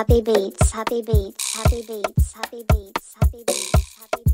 happy beats, happy beats, happy beats, happy beats, happy beats, happy beats.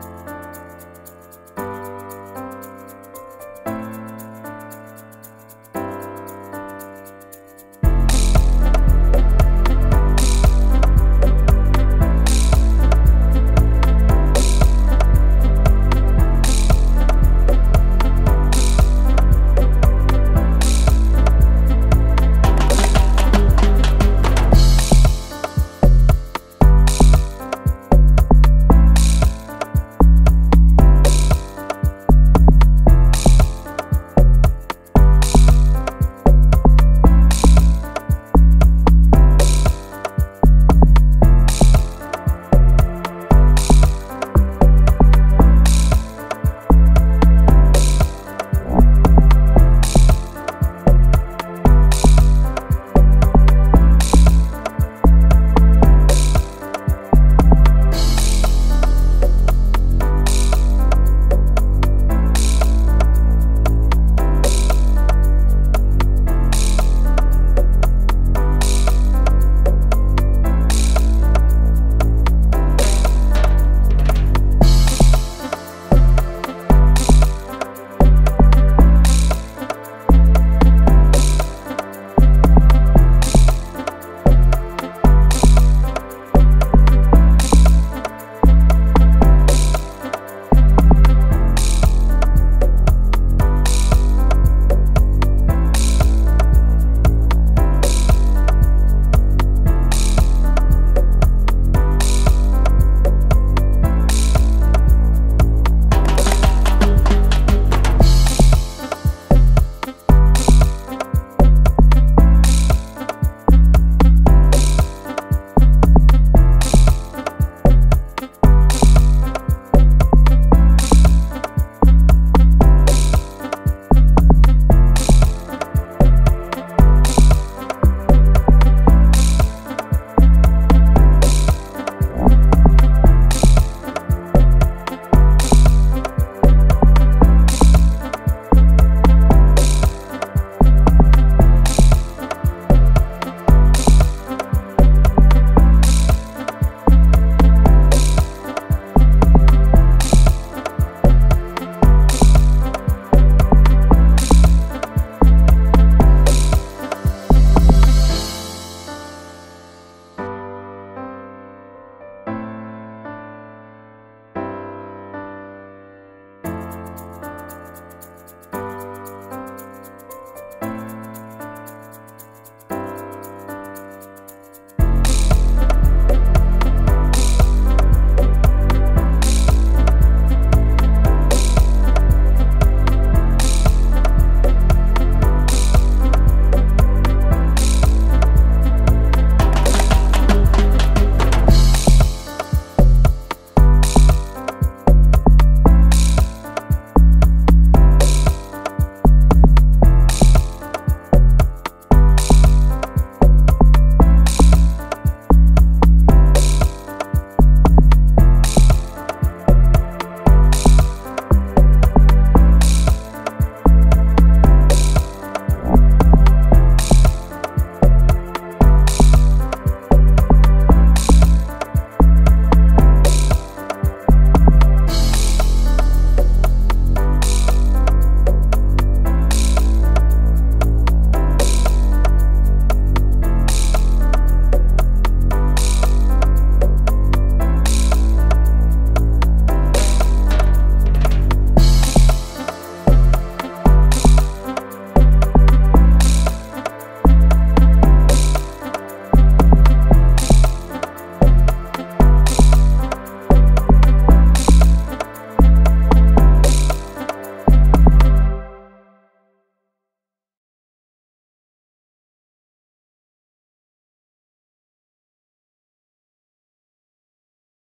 Bye.